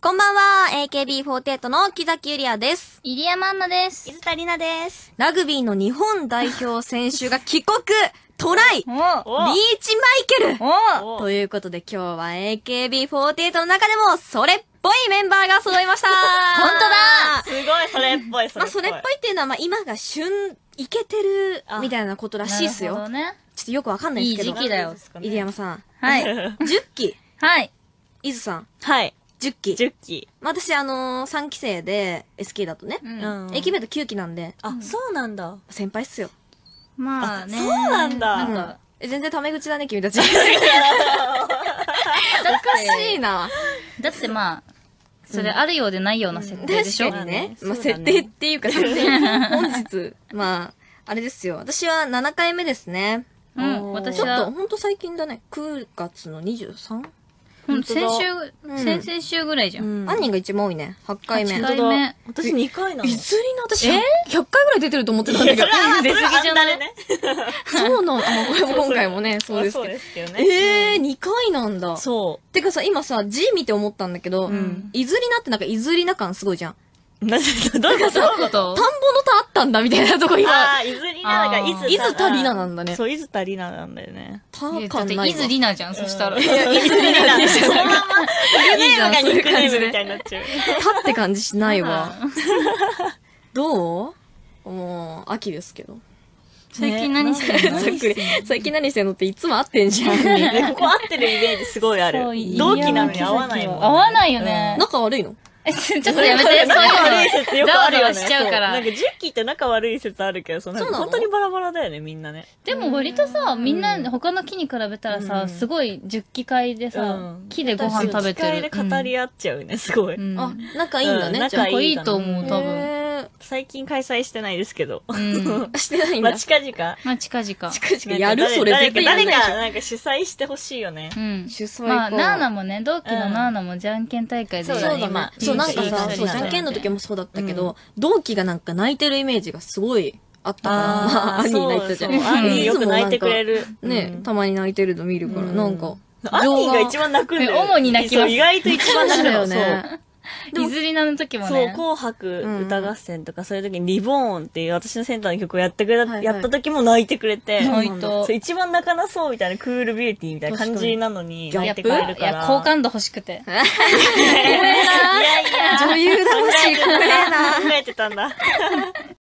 こんばんは、AKB48 の木崎ゆりやです。入山アンナです。水田里奈です。ラグビーの日本代表選手が帰国 トライリーチおマイケルということで今日は AKB48 の中でもそれっぽいメンバーが揃いました 本当すごい、それっぽい、そまあれっぽい。それっぽいっていうのはまあ今が旬、いけてるみたいなことらしいっすよ。なるほどね。ちょっとよくわかんないですけど。いい時期だよ入山さん。はい。10期。はい。伊豆さん。はい。10期。10期。まあ私あのー、3期生で SK だとね。うん。駅弁と9期なんで、あ、そうなんだ。先輩っすよ。まあね。そうなんだなんか、え全然タメ口だね、君たち。おかしいな。だってまあ、それあるようでないような設定でしょ？確かにね。まあ、設定っていうか、設定、本日、まあ、あれですよ。私は7回目ですね。うん。私ちょっと、は、ほんと最近だね。9月の 23? うん先週、うん先々週ぐらいじゃん。うん犯人が一番多いね。8回目。8い回目。私2回なの？ずりな、私、100回ぐらい出てると思ってたんだけど。出過ぎじゃないね。そうなの？あ、まあこれも今回もね、そうですそうけど。ですけどね。えー、2回なんだ。そてかさ、今さ、字見て思ったんだけど、んいずりなってなんかいずりな感すごいじゃん。う。なぜ、どういうこと？どういうこと？田んぼの田あったんだみたいなとこ今。ああ、伊豆里奈だから、伊豆伊豆田里奈なんだねそう、伊豆田里奈なんだよね。田いやだって。伊豆里奈じゃん、そしたら。伊豆里奈。そのまま、ニックネームがニックネームみ田たいになっちゃう。って感じしないわ。どう？もう、秋ですけど。最近何してんの？ざっくり。最近何してんのっていつも会ってんじゃん。で、ここ合ってるイメージすごいある。同期なのに合わないもんね。合わないよね。仲悪いの？え ちょっとやめて、そういうの。仲悪い説よくざわあるよね。ざわしちゃうからなん。か10期って仲悪い説あるけど、そのそうなの？本当にバラバラだよね、みんなね。でも割とさ、みんな他の木に比べたらさ、すごい十機会でさ、うん木でご飯食べてる。機会で語り合っちゃうね、すごい。うん。あうん、仲いいんだね。仲いいと思う、多分。へ最近開催してないですけど。うん。ー してないんだ。まあ、近々。まあ、近々。近々やるそれ誰か、絶対誰か、なんか主催してほしいよねう。ん。主催かまあ、ナーナもね、同期のナーナもじゃんけん大会で。そうだね今そう、なんかさ、そう、感じゃんけんの時もそうだったけど、同期がなんか泣いてるイメージがすごいあったから、まあ、アンニー泣いたじゃん。そうそうアンニーよく泣いてくれる。る。ね、うんたまに泣いてるの見るから、なんか、アンニーが一番泣くんだよ。え主に泣きます意外と一番泣くの。そうだよねいずりなの時もそう。そう、ね。紅白うん歌合戦とかそういう時にリボーンっていう私のセンターの曲をやってくれた、はいはいやった時も泣いてくれて。そう、一番泣かなそうみたいなクールビューティーみたいな感じなのに泣いてくれるから。いや、好感度欲しくて。いやいや。女優魂怖えな。考えてたんだ。